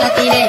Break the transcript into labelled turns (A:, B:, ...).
A: la tiré.